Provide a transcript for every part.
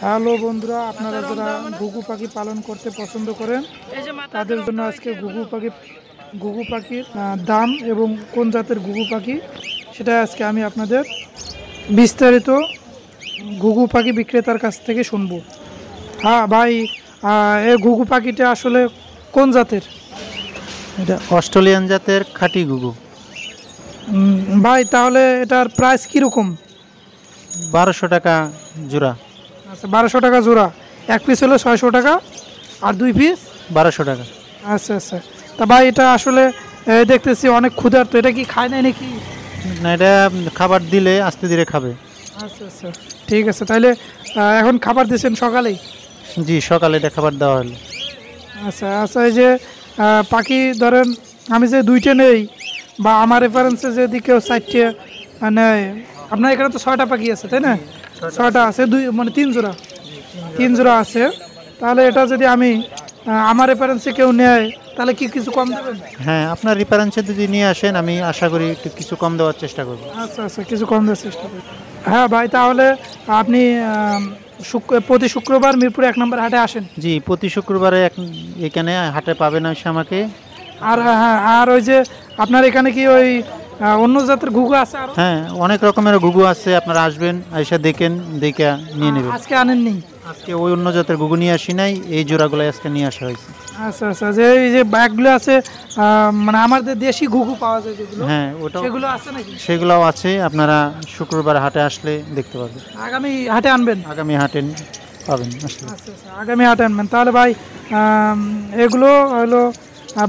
Hello বন্ধুরা আপনারা যারা ঘুঘু পাখি পালন করতে পছন্দ করেন তাদের জন্য আজকে ঘুঘু পাখি ঘুঘু পাখির দাম এবং কোন জাতের ঘুঘু পাখি সেটা আজকে আমি আপনাদের বিস্তারিত ঘুঘু পাখি বিক্রেতার কাছ থেকে শুনব। হ্যাঁ ভাই এই ঘুঘু পাখিটা আসলে কোন জাতের? এটা অস্ট্রেলিয়ান জাতের খাঁটি গুগু উম, ভাই তাহলে এটার প্রাইস কীরকম? বারোশো টাকা জোড়া। আচ্ছা বারোশো টাকা জোড়া। এক পিস হলো ছয়শো টাকা আর দুই পিস বারোশো টাকা। আচ্ছা আচ্ছা। তা ভাই এটা আসলে দেখতেছি অনেক ক্ষুধার্ত। এটা কি খায় নাই নাকি? না এটা খাবার দিলে আস্তে ধীরে খাবে। আচ্ছা আচ্ছা। ঠিক আছে তাহলে এখন খাবার দিয়েছেন সকালেই? জি সকালে এটা খাবার দেওয়া হলো। আচ্ছা আচ্ছা এই যে পাখি ধরেন আমি যে দুইটা নেই বা আমার রেফারেন্সে যদি কেউ চারটে নেয় আপনার এখানে তো ছয়টা পাখি আছে তাই না? ছয়টা আছে দুই মানে তিন জোড়া। তিন জোড়া আছে। তাহলে এটা যদি আমি আমার রেফারেন্সে কেউ নেয় তাহলে কি কিছু কম দেবেন? হ্যাঁ আপনার রেফারেন্সে যদি নিয়ে আসেন আমি আশা করি একটু কিছু কম দেওয়ার চেষ্টা করব। আচ্ছা আচ্ছা কিছু কম দেওয়ার চেষ্টা করি হ্যাঁ ভাই তাহলে আপনি প্রতি শুক্রবার মিরপুর এক নম্বর হাটে আসেন? জি প্রতি শুক্রবারে এক এখানে হাটে পাবেন এসে আমাকে। আর হ্যাঁ আর ওই যে আপনার এখানে কি ওই অন্য জাতের ঘুঘু আছে আরও? হ্যাঁ অনেক রকমের গুগু আছে আপনারা আসবেন এসে দেখেন দেখে নিয়ে নেবেন। আজকে আনেননি? আজকে ওই অন্য জাতের গুগু নিয়ে আসি নাই এই জোড়াগুলো আজকে নিয়ে আসা হয়েছে। আচ্ছা আচ্ছা যে এই যে ব্যাগগুলো আছে মানে আমাদের দেশি ঘুঘু পাওয়া যায় যেগুলো হ্যাঁ ওটা সেগুলো আছে নাকি? সেগুলোও আছে আপনারা শুক্রবার হাটে আসলে দেখতে পাবেন। আগামী হাটে আনবেন? আগামী হাটে পাবেন আসলে। আচ্ছা আচ্ছা আগামী হাটে আনবেন। তাহলে ভাই এগুলো হলো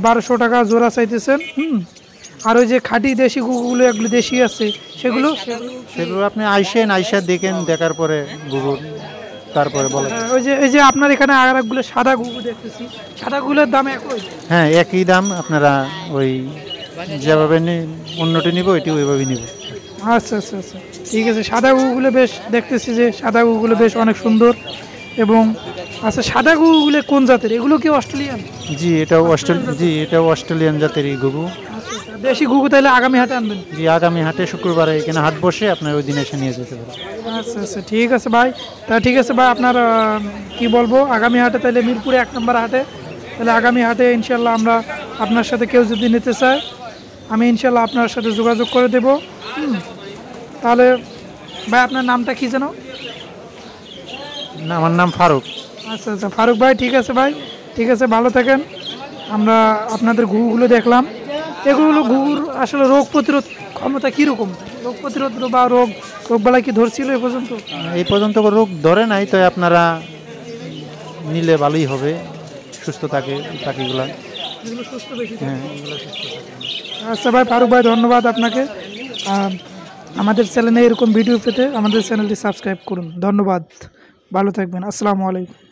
বারোশো টাকা জোড়া চাইতেছেন হুম? আর ওই যে খাঁটি দেশি ঘুঘুগুলো এগুলো দেশি আছে সেগুলো? সেগুলো আপনি আইসেন আইসা দেখেন দেখার পরে গুগল তারপরে বলেন। ওই যে এই যে আপনার এখানে আগারগুলো সাদা গুগু দেখতেছি। সাদা ঘুগুলোর দাম একই? হ্যাঁ একই দাম আপনারা ওই যেভাবে নি- অন্যটি নিব এটি ওইভাবে নিব। আচ্ছা আচ্ছা আচ্ছা। ঠিক আছে সাদা গুগুলো বেশ দেখতেছি যে সাদা গুগুলো বেশ অনেক সুন্দর। এবং আচ্ছা সাদা গুগুলো কোন জাতের? এগুলো কি অস্ট্রেলিয়ান? জি এটাও অস্ট্রেলিয়া জি এটাও অস্ট্রেলিয়ান জাতেরই গুগু দেশি গুগু তাহলে আগামী হাটে আনবেন? জি আগামী হাটে শুক্রবারে এখানে হাট বসে আপনার ওই দিন এসে নিয়ে যেতে পারেন আচ্ছা আচ্ছা ঠিক আছে ভাই। তা ঠিক আছে ভাই আপনার আহ, কি বলব? আগামী হাটে তাহলে মিরপুরে এক নম্বর হাটে। তাহলে আগামী হাটে ইনশাল্লাহ আমরা আপনার সাথে কেউ যদি নিতে চায় আমি ইনশাল্লাহ আপনার সাথে যোগাযোগ করে দেব। হুম। তাহলে ভাই আপনার নামটা কি যেন? না আমার নাম ফারুক। আচ্ছা আচ্ছা ফারুক ভাই ঠিক আছে ভাই। ঠিক আছে ভালো থাকেন। আমরা আপনাদের ঘুঘুগুলো দেখলাম। এগুলো হলো ঘুঘুর আসলে রোগ প্রতিরোধ ক্ষমতা কীরকম? রোগ প্রতিরোধ বা রোগ রোগবালাই কি ধরছিল এ পর্যন্ত? এই পর্যন্ত রোগ ধরে নাই তো আপনারা নিলে ভালোই হবে সুস্থ থাকে পাখিগুলো। সুস্থ বেশি হ্যাঁ। আচ্ছা ভাই ফারুক ভাই ধন্যবাদ আপনাকে। আমাদের চ্যানেলে এরকম ভিডিও পেতে আমাদের চ্যানেলটি সাবস্ক্রাইব করুন। ধন্যবাদ। ভালো থাকবেন। আসসালামু আলাইকুম।